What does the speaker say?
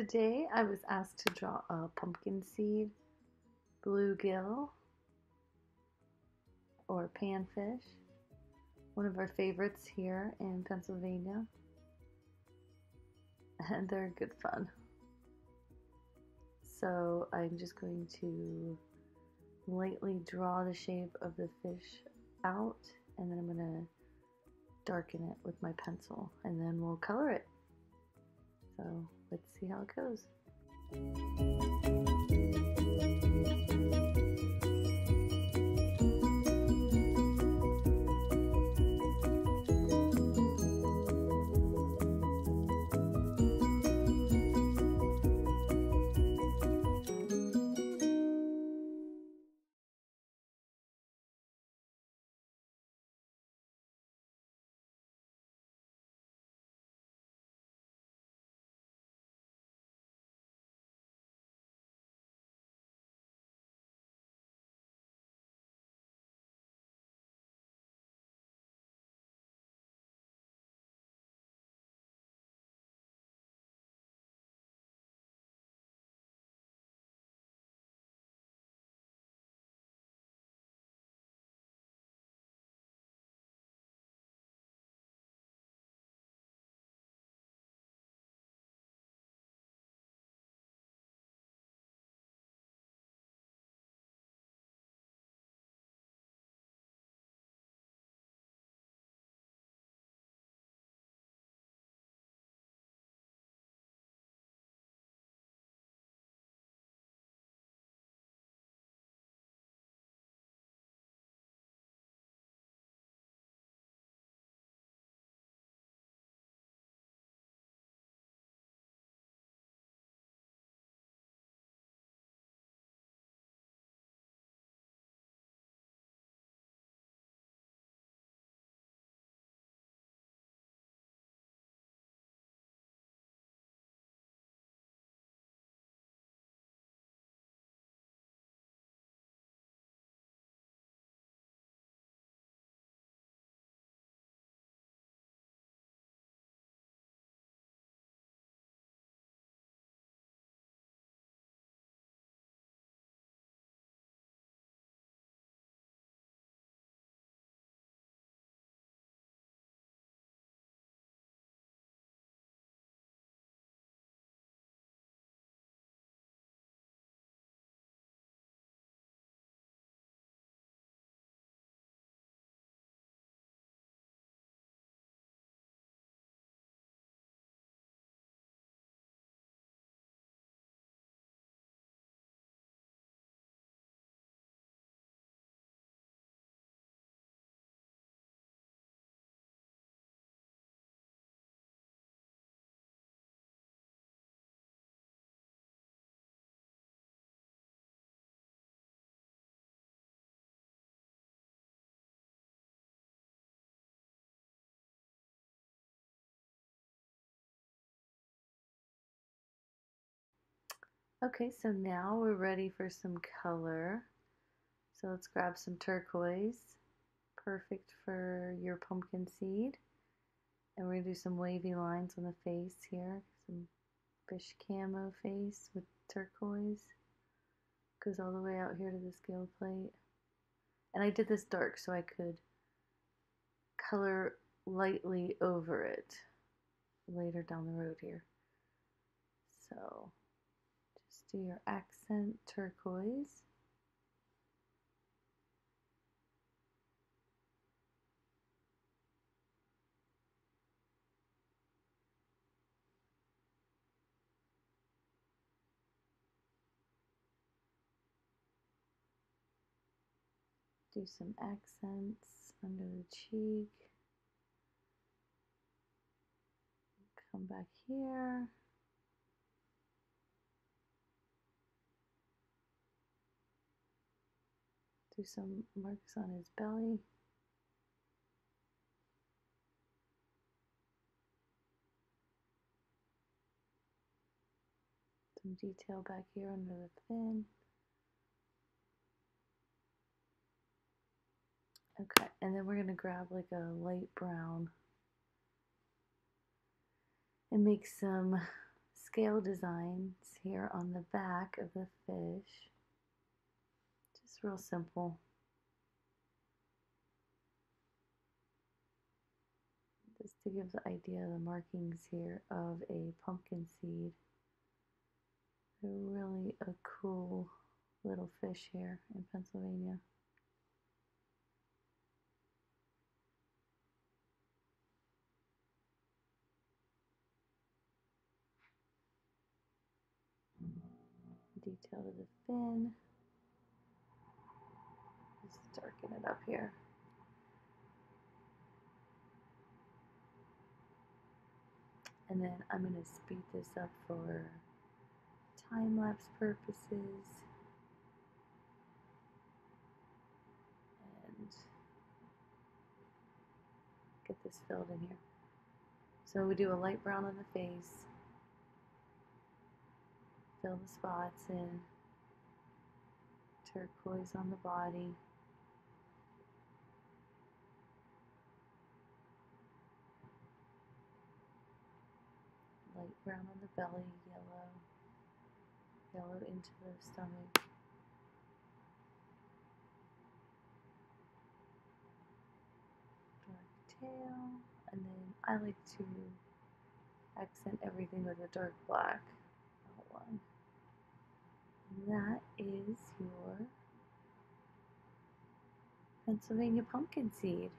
today I was asked to draw a pumpkin seed, bluegill, or panfish, one of our favorites here in Pennsylvania. And they're good fun. So I'm just going to lightly draw the shape of the fish out and then I'm going to darken it with my pencil and then we'll color it. So let's see how it goes. Okay, so now we're ready for some color. So let's grab some turquoise, perfect for your pumpkin seed. And we're going to do some wavy lines on the face here, some fish camo face with turquoise. Goes all the way out here to the scale plate. And I did this dark so I could color lightly over it later down the road here. So do your accent turquoise. Do some accents under the cheek. Come back here. Do some marks on his belly. Some detail back here under the fin. Okay, and then we're going to grab like a light brown and make some scale designs here on the back of the fish. Just real simple. Just to give the idea of the markings here of a pumpkin seed. They're really a cool little fish here in Pennsylvania. Detail to the fin. Darken it up here. And then I'm going to speed this up for time-lapse purposes. And get this filled in here. So we do a light brown on the face, fill the spots in, turquoise on the body, brown on the belly, yellow, yellow into the stomach. Dark tail, and then I like to accent everything with a dark black outline. And that is your Pennsylvania pumpkin seed.